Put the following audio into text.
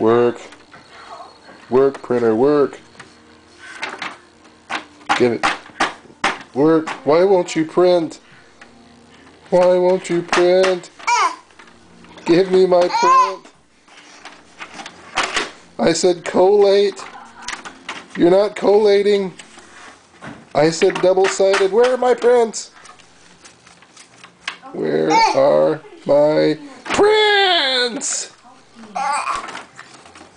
Work. Work, printer, work. Get it. Work. Why won't you print? Why won't you print? Give me my print. I said collate. You're not collating. I said double-sided. Where are my prints? Where are my prints?